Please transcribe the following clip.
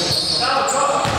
Stop, stop.